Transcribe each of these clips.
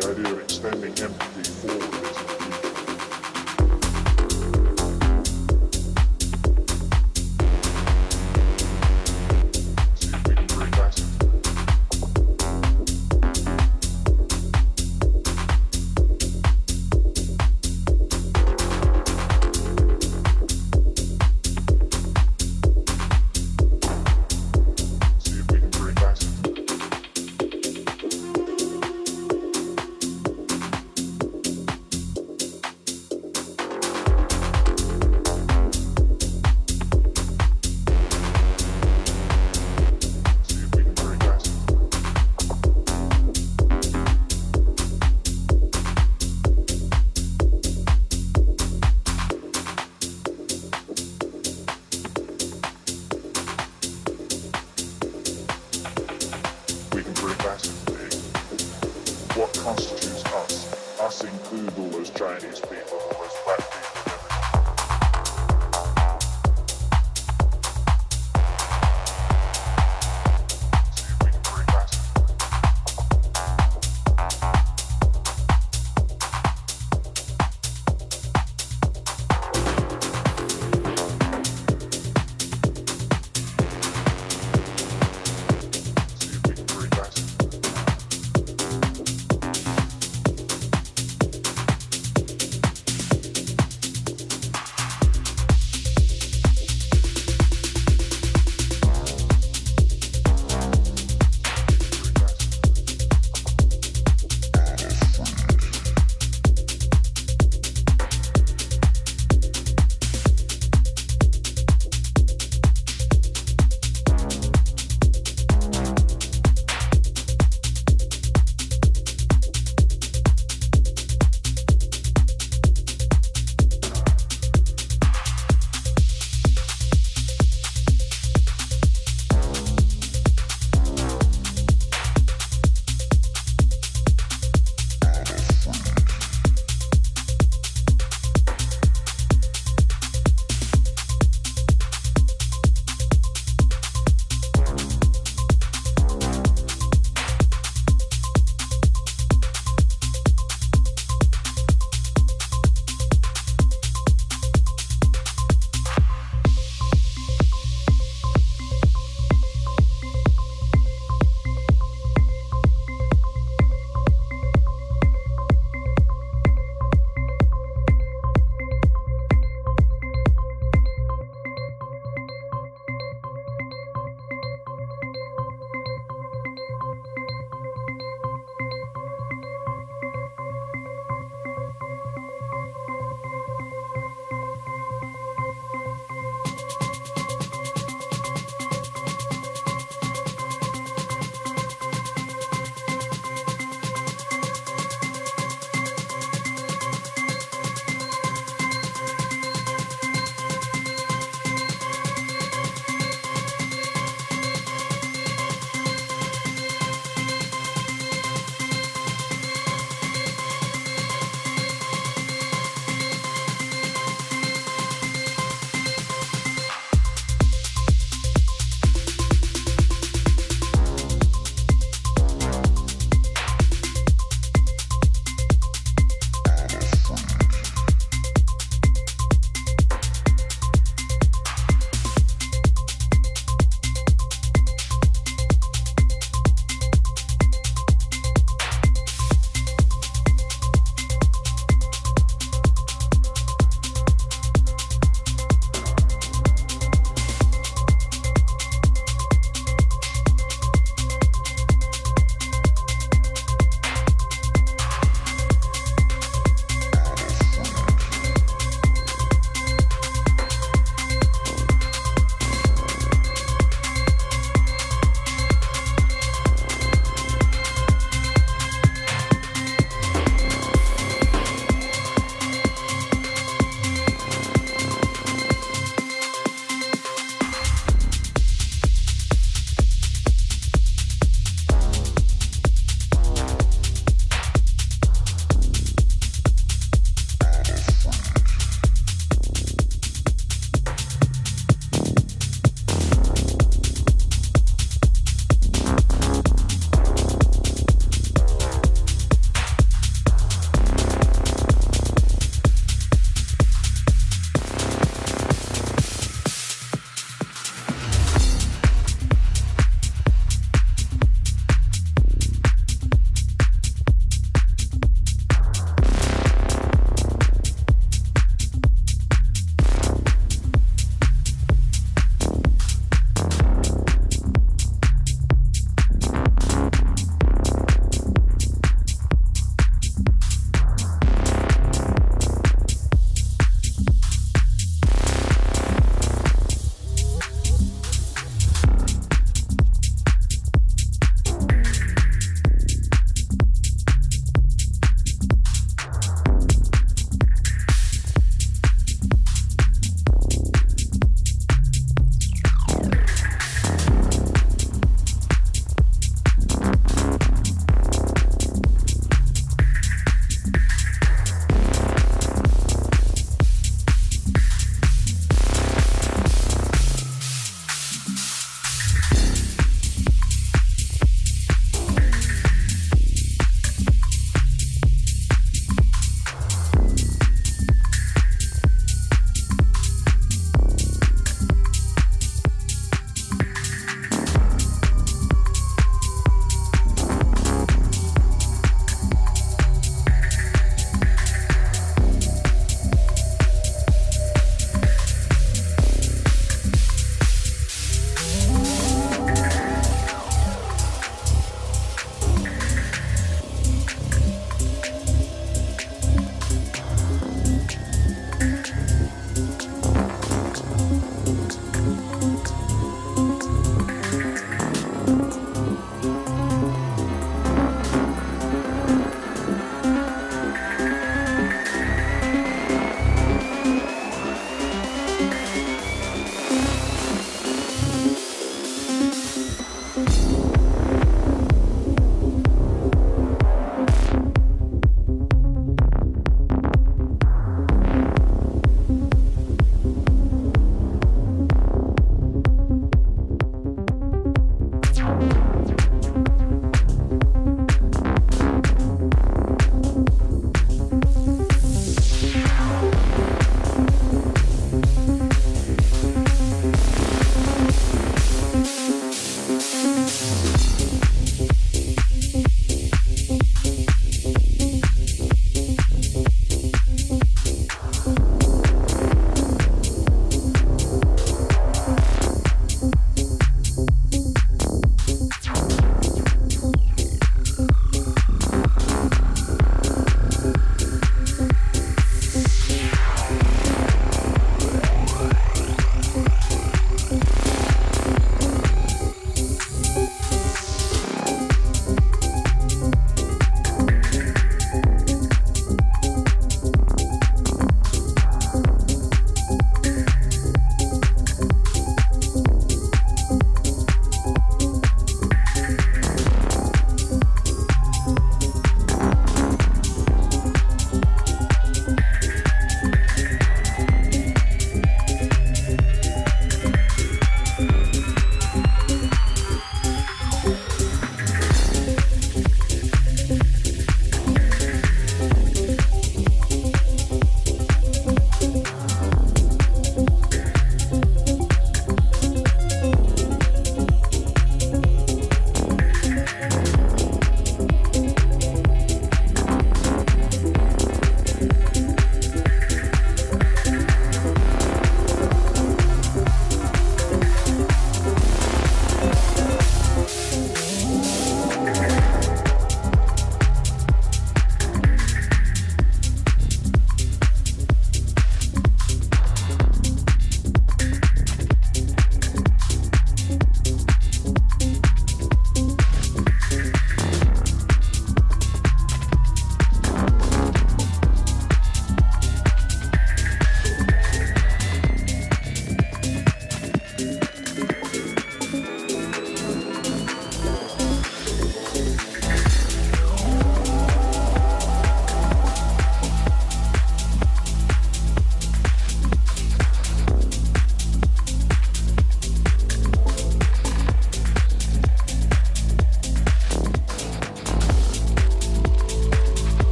the idea of extending empathy forward.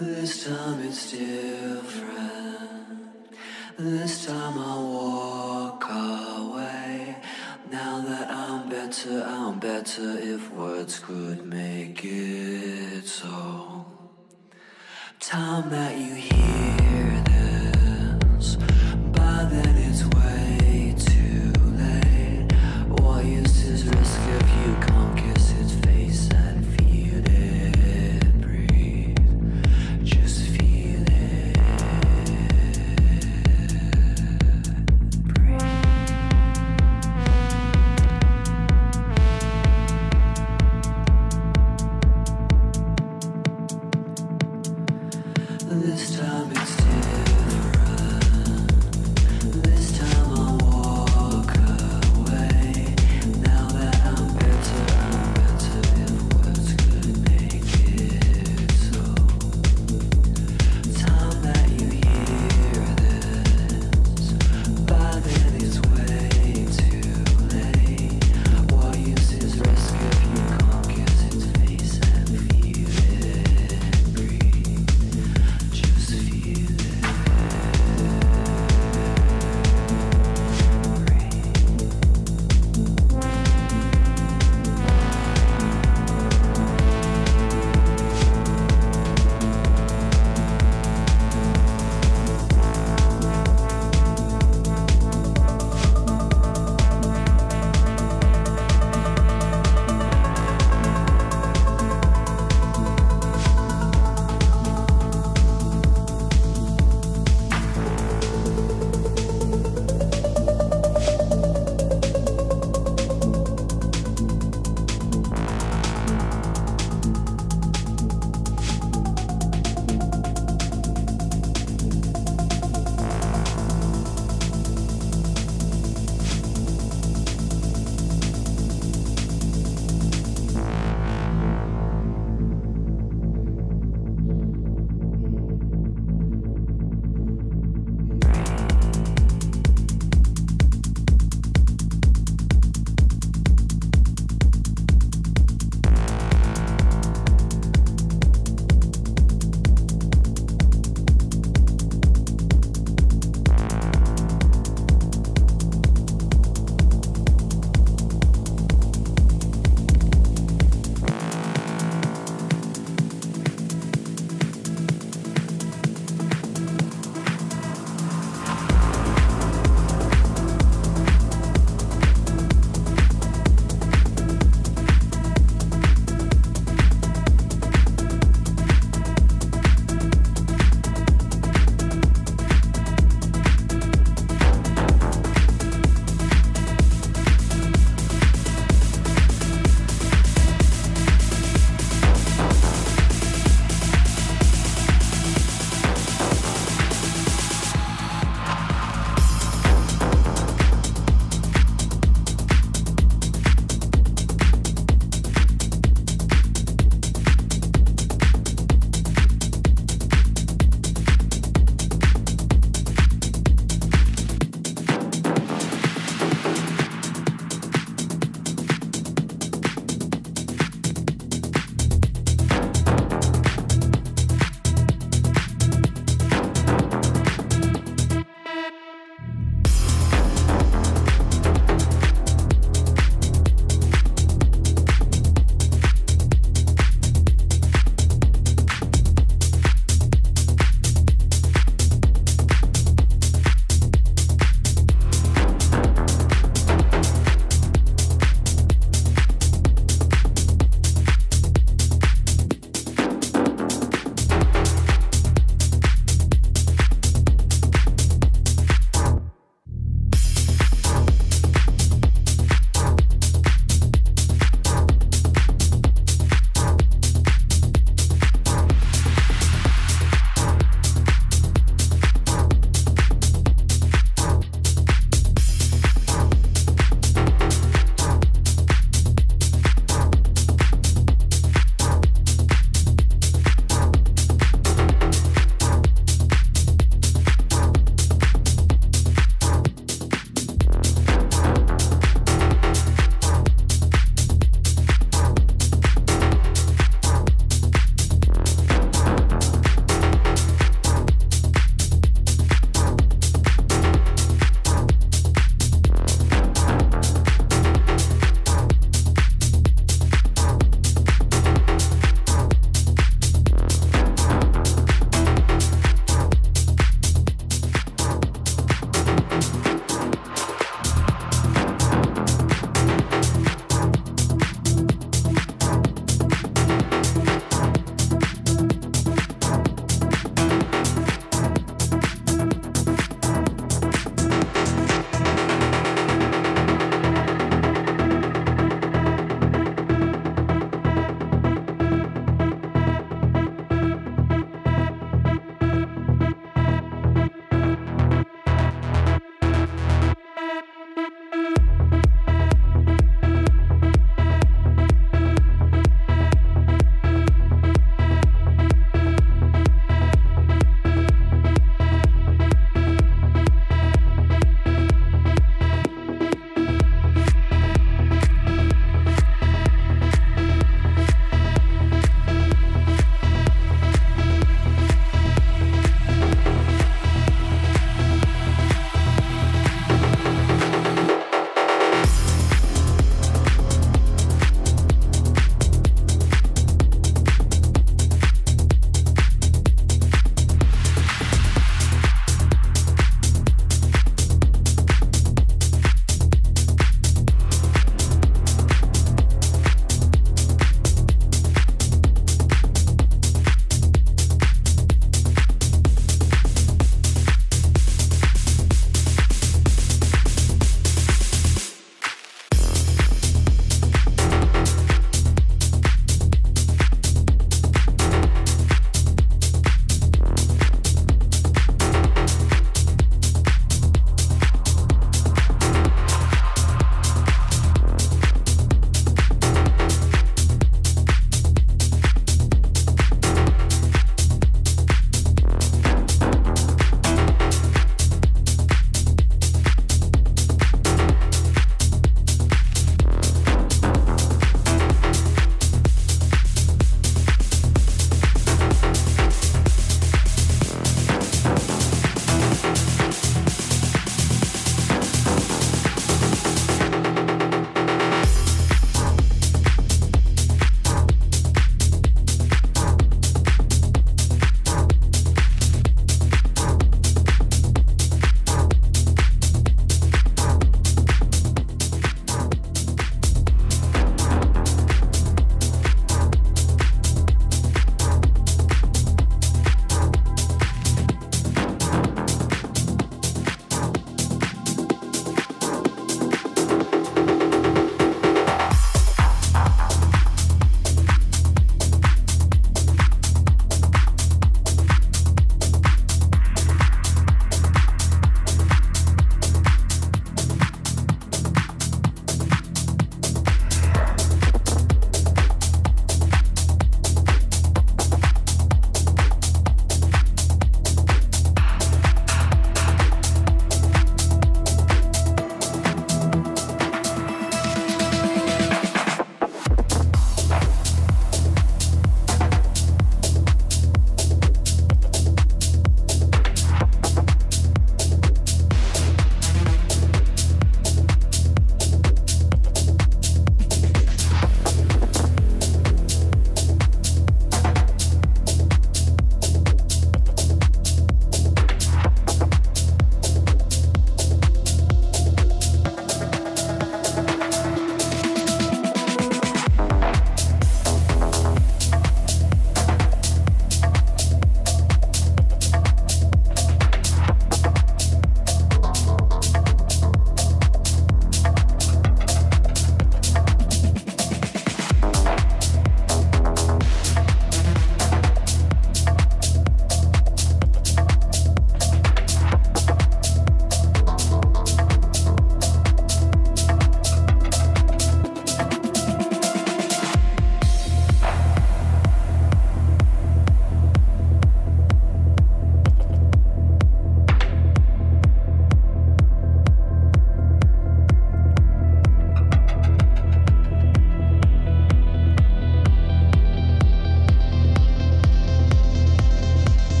This time it's different. This time I walk away. Now that I'm better, I'm better if words could make it so. Time that you hear.